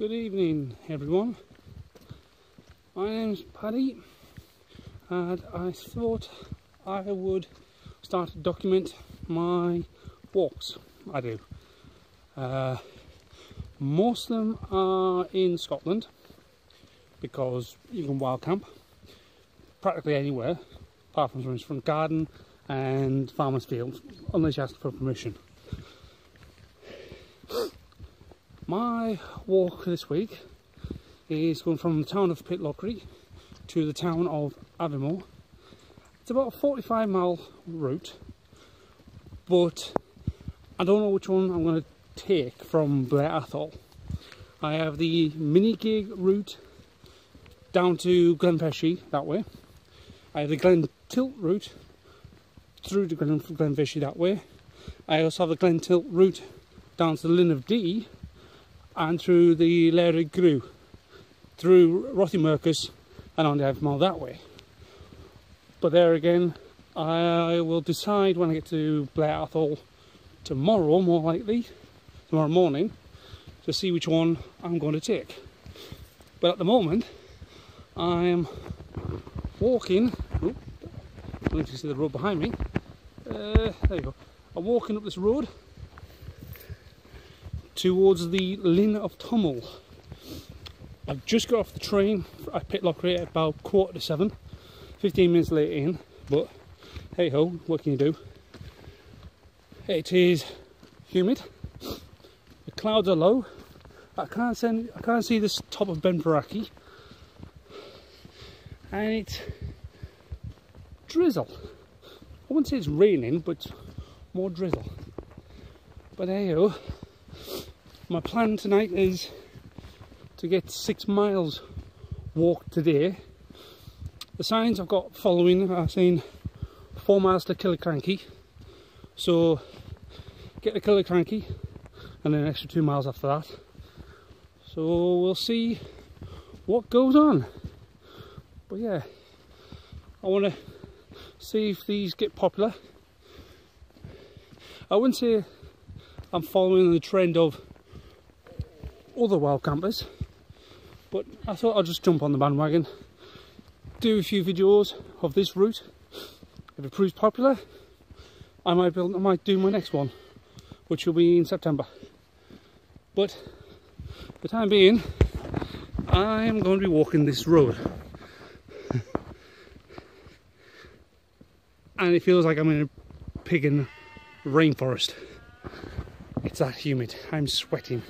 Good evening, everyone. My name's Paddy, and I thought I would start to document my walks. I do. Uh, most of them are in Scotland because you can wild camp practically anywhere apart from someone's front garden and farmer's fields unless you ask for permission. My walk this week is going from the town of Pitlochry to the town of Aviemore. It's about a 45 mile route, but I don't know which one I'm going to take from Blair Atholl. I have the Minigaig route down to Glen Glenfeshie that way. I have the Glen Tilt route through to Glen Glenfeshie that way. I also have the Glen Tilt route down to the Linn of Dee and through the Lairig Ghru, through Rothiemurchus and on the Aviemore that way. But there again, I will decide when I get to Blair Atholl tomorrow, more likely, tomorrow morning, to see which one I'm going to take. But at the moment, I am walking. Oh, I don't know if you see the road behind me. Uh, there you go. I'm walking up this road towards the Linn of Tummel. I've just got off the train at Pitlochry at about quarter to seven, 15 minutes late in, but hey ho, what can you do? It is humid, the clouds are low, I can't, send, I can't see this top of Ben Benverachy, and it's drizzle. I wouldn't say it's raining, but more drizzle. But hey ho, my plan tonight is to get six miles walk today. The signs I've got following are saying four miles to Killiecrankie. So get to Killiecrankie and then an extra two miles after that. So we'll see what goes on. But yeah, I want to see if these get popular. I wouldn't say I'm following the trend of other wild campers. But I thought I'd just jump on the bandwagon do a few videos of this route. If it proves popular I might build I might do my next one which will be in September. But for the time being I am going to be walking this road. And it feels like I'm in a pig in rainforest. It's that humid. I'm sweating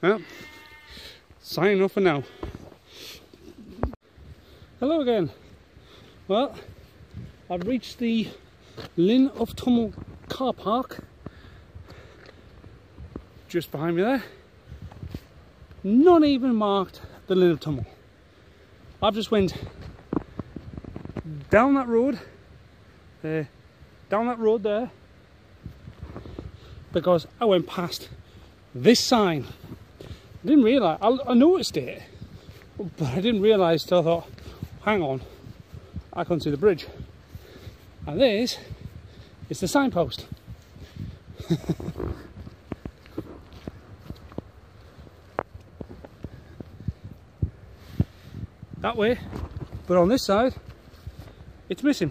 well, signing off for now. Hello again. Well, I've reached the Linn of Tummel car park. Just behind me there. Not even marked the Linn of Tummel. I've just went down that road, there, down that road there, because I went past this sign. I didn't realise, I, I, noticed it, but I didn't realise till I thought, hang on, I can't see the bridge. And this is the signpost. that way, but on this side, it's missing.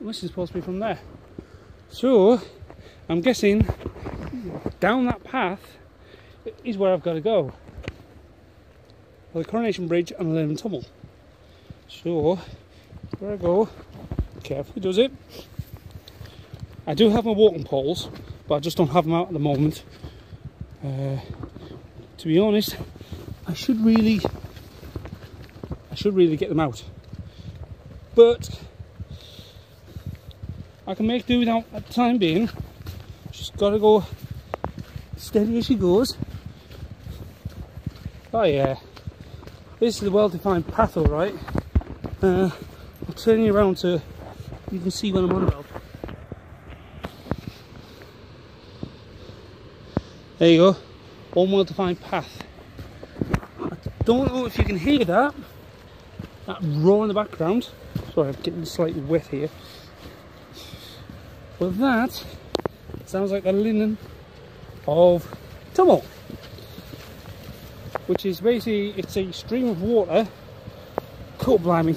This is supposed to be from there. So, I'm guessing down that path is where I've got to go. Well, the Coronation Bridge and of Tummel. So, where I go, carefully does it. I do have my walking poles, but I just don't have them out at the moment. Uh, to be honest, I should really, I should really get them out. But I can make do without at the time being. Just gotta go steady as she goes. Oh yeah, this is the well-defined path alright. Uh, I'll turn you around so you can see what I'm on about. There you go, one well-defined path. I don't know if you can hear that, that roar in the background. Sorry, I'm getting slightly wet here. But that sounds like the Linn of Tummel, which is basically it's a stream of water. Cool, blimey.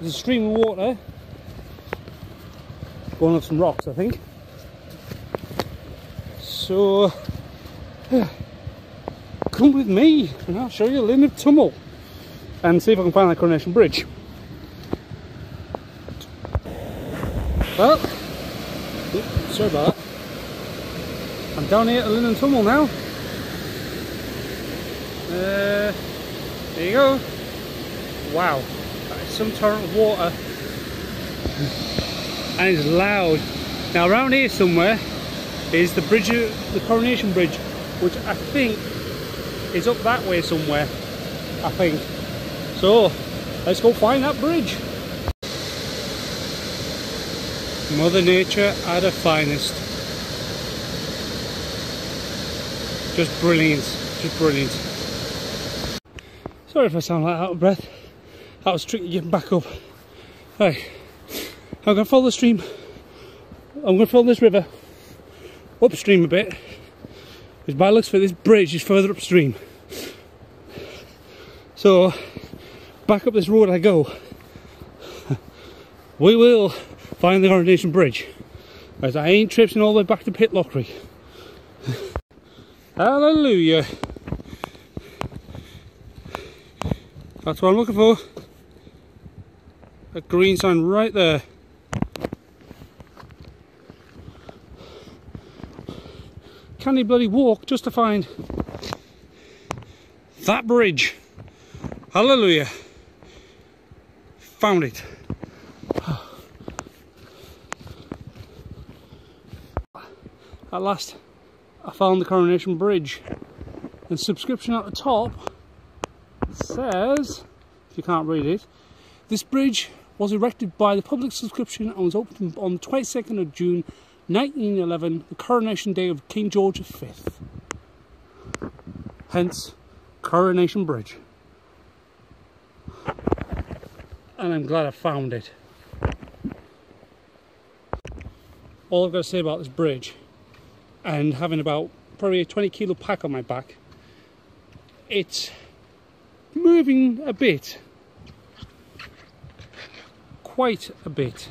There's a stream of water going up some rocks, I think. So, come with me and I'll show you Linn of Tummel and see if I can find that Coronation Bridge. Well, sorry about that. I'm down here at Linn of Tummel now. Uh, there you go. Wow, that is some torrent of water. and it's loud. Now around here somewhere is the bridge, the Coronation Bridge, which I think is up that way somewhere, I think. So, let's go find that bridge. Mother Nature at her finest. Just brilliant, just brilliant. Sorry if I sound like out of breath. That was tricky getting back up. Right, I'm to follow the stream. I'm to follow this river upstream a bit. Because by looks for this bridge is further upstream. So, back up this road I go. we will find the Coronation Bridge. As I ain't tripping all the way back to Pitlochry. Hallelujah. That's what I'm looking for. A green sign right there. Can you bloody walk just to find that bridge? Hallelujah. Found it. At last, I found the Coronation Bridge. And subscription at the top says, if you can't read it, this bridge was erected by the public subscription and was opened on the 22nd of June 1911, the coronation day of King George V. Hence, Coronation Bridge. And I'm glad I found it. All I've got to say about this bridge, and having about probably a 20 kilo pack on my back, it's moving a bit. Quite a bit.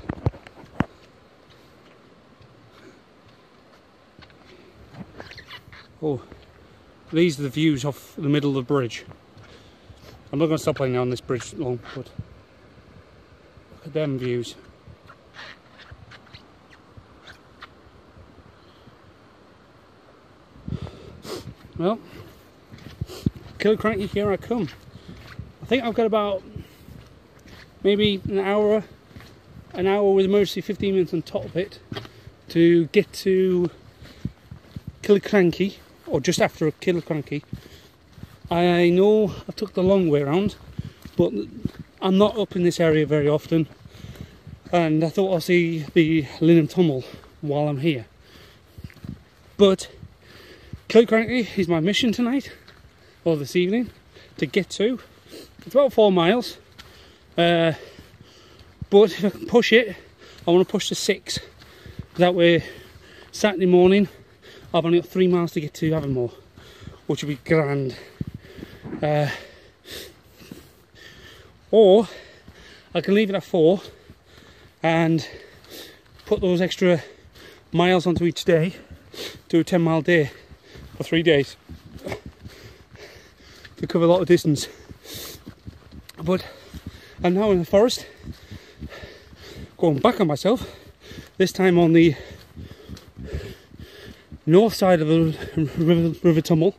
Oh, these are the views off the middle of the bridge. I'm not going to stop playing on this bridge long, but look at them views. Well, Killiecrankie, here I come. I think I've got about maybe an hour, an hour with emergency 15 minutes on top of it to get to Killiecrankie or just after Killiecrankie. I know I took the long way around, but I'm not up in this area very often, and I thought I'll see the Linn Tummel while I'm here. But Killiecrankie is my mission tonight, or this evening, to get to. It's about four miles, uh, but if I can push it, I want to push to six. That way, Saturday morning, I've only got three miles to get to Avonmore, which would be grand. Uh, or I can leave it at four and put those extra miles onto each day, do a 10 mile day for three days to cover a lot of distance. But I'm now in the forest, going back on myself, this time on the north side of the River, river Tummel.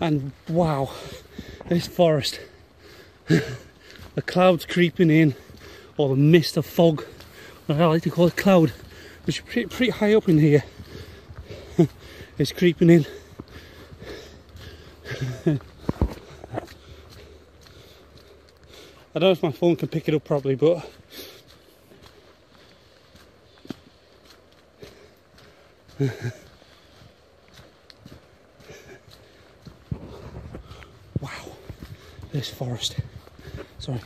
And wow, this forest. the clouds creeping in, or the mist of fog, I like to call it cloud, which is pretty, pretty high up in here. It's creeping in. I don't know if my phone can pick it up properly, but wow, this forest. Sorry,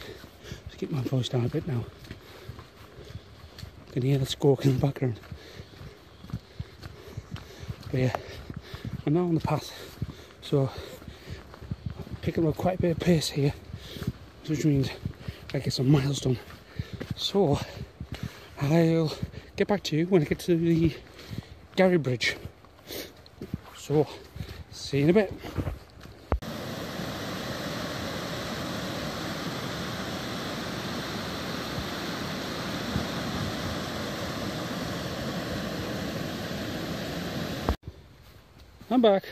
let's keep my voice down a bit now. I can hear the squawk in the background. But yeah, I'm now on the path, so picking up quite a bit of pace here, which means I get some miles done. So I'll get back to you when I get to the Garry Bridge. So see you in a bit. I'm back.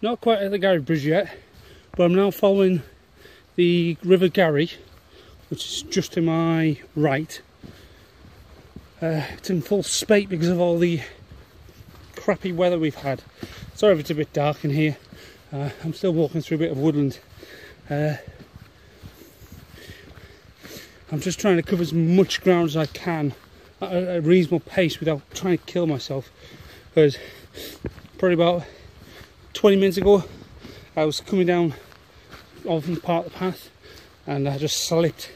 Not quite at the Garry Bridge yet, but I'm now following the River Garry, which is just to my right. Uh, it's in full spate because of all the crappy weather we've had. Sorry if it's a bit dark in here. Uh, I'm still walking through a bit of woodland. Uh, I'm just trying to cover as much ground as I can at a, a reasonable pace without trying to kill myself. Because probably about 20 minutes ago, I was coming down off the part of the path and I just slipped.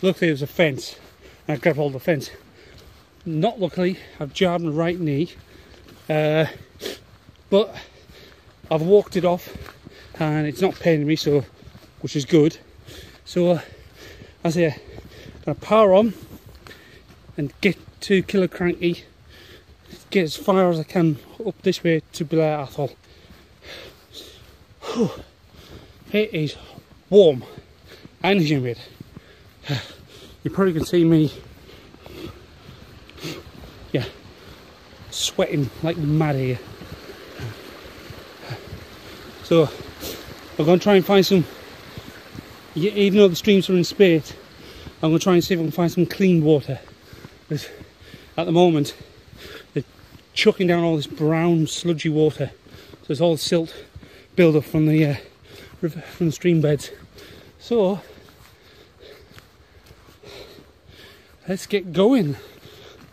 Luckily, there was a fence and I grabbed hold of the fence. Not luckily, I've jarred my right knee, uh, but I've walked it off and it's not paining me, so which is good. So, uh, I say, I'm gonna power on and get to Killiecrankie get as far as I can up this way to Blair Atholl. It is warm and humid. You probably can see me, yeah, sweating like mad here. So I'm going to try and find some, even though the streams are in spate, I'm going to try and see if I can find some clean water. At the moment, chucking down all this brown sludgy water. So it's all silt build up from the uh, river, from the stream beds. So let's get going.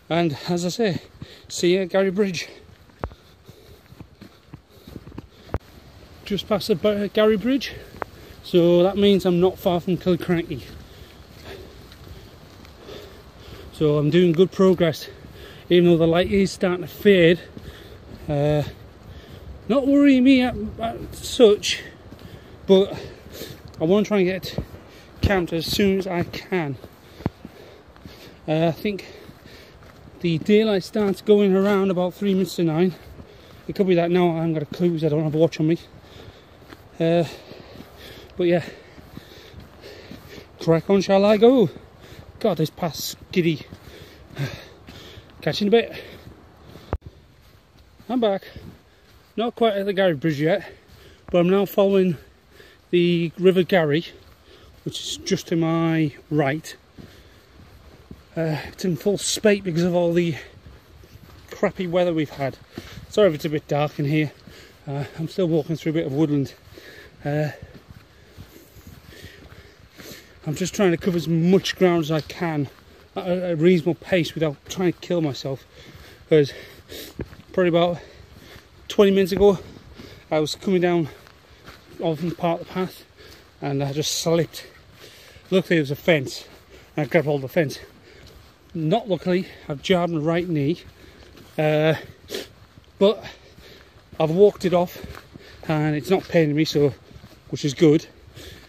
And as I say, see you at Garry Bridge. Just past the Garry Bridge, so that means I'm not far from Killiecrankie. So I'm doing good progress even though the light is starting to fade. Uh, not worrying me at, at such, but I want to try and get camped as soon as I can. Uh, I think the daylight starts going around about three minutes to nine. It could be that now I haven't got a clue because I don't have a watch on me. Uh, but yeah, crack on shall I go? God, this path's giddy. Catch you in a bit. I'm back. Not quite at the Garry Bridge yet, but I'm now following the River Garry, which is just to my right. Uh, it's in full spate because of all the crappy weather we've had. Sorry if it's a bit dark in here. Uh, I'm still walking through a bit of woodland. Uh, I'm just trying to cover as much ground as I can at a, reasonable pace without trying to kill myself. Because probably about 20 minutes ago, I was coming down off the part of the path and I just slipped. Luckily, there was a fence and I grabbed hold of the fence. Not luckily, I've jarred my right knee, uh, but I've walked it off and it's not paining me, so which is good.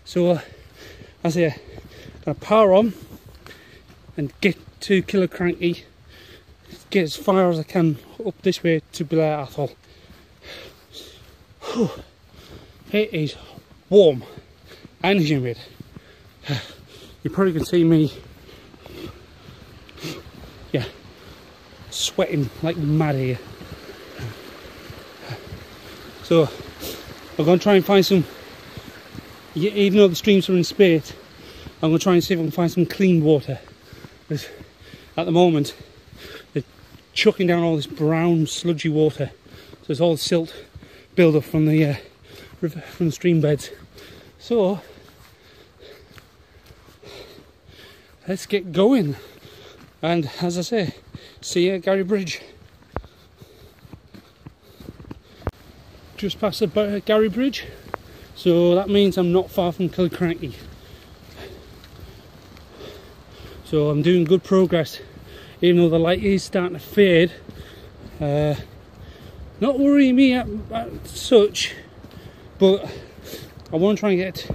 So, uh, I say, gonna power on and get to Killiecrankie, get as far as I can up this way to Blair Atholl. It is warm and humid. You probably can see me, yeah, sweating like mad here. So I'm going to try and find some, even though the streams are in spate, I'm going to try and see if I can find some clean water at the moment they're chucking down all this brown sludgy water. So it's all silt build up from the uh, river from the stream beds. So let's get going. And as I say see you at Garry Bridge. Just past the Garry Bridge. So that means I'm not far from Killiecrankie so I'm doing good progress even though the light is starting to fade. Uh, not worrying me at, at such, but I want to try and get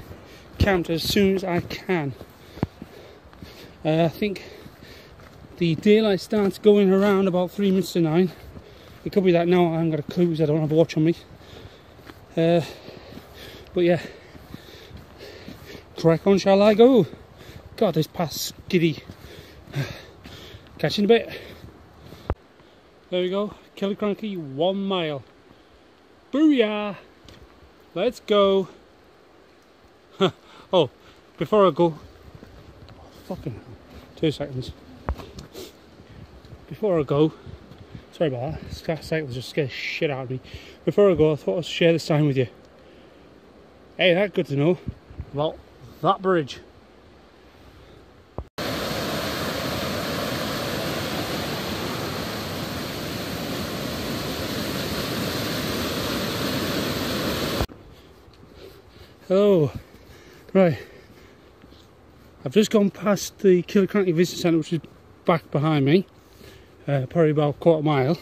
camped as soon as I can. Uh, I think the daylight starts going around about three minutes to nine. It could be that now I haven't got a clue because I don't have a watch on me. Uh, but yeah, crack on shall I go? God, this path's giddy. Catching a bit. There we go, Killiecrankie, one mile. Booyah! Let's go. oh, before I go, oh, fucking two seconds. Before I go, sorry about that, this cycle just scared shit out of me. Before I go, I thought I'd share this time with you. Hey, that's good to know about that bridge. Hello. Right. I've just gone past the Killiecrankie Visitor Centre, which is back behind me, uh, probably about a quarter mile.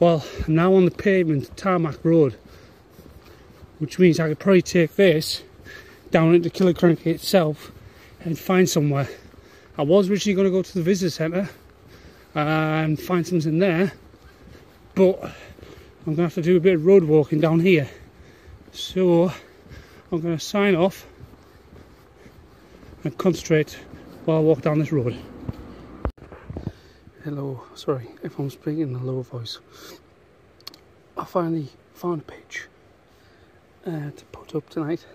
Well, I'm now on the pavement tarmac road, which means I could probably take this down into Killiecrankie itself and find somewhere. I was originally going to go to the visitor centre and find something there, but I'm going to have to do a bit of road walking down here. So I'm going to sign off and concentrate while I walk down this road. Hello, sorry if I'm speaking in a low voice. I finally found a pitch uh, to put up tonight.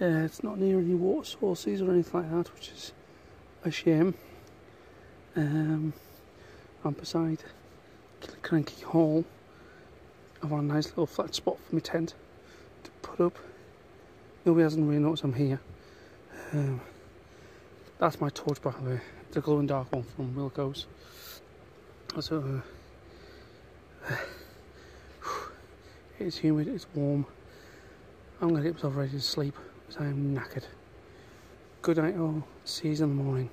Uh, it's not near any water sources or anything like that, which is a shame. Um, I'm beside Killiecrankie Hall. I've got a nice little flat spot for my tent to put up. Nobody hasn't really noticed I'm here. Um, that's my torch by the way, the glow in dark one from Wilko's. So, uh, it's humid, it's warm. I'm going to get myself ready to sleep because I am knackered. Good night all, see you in the morning.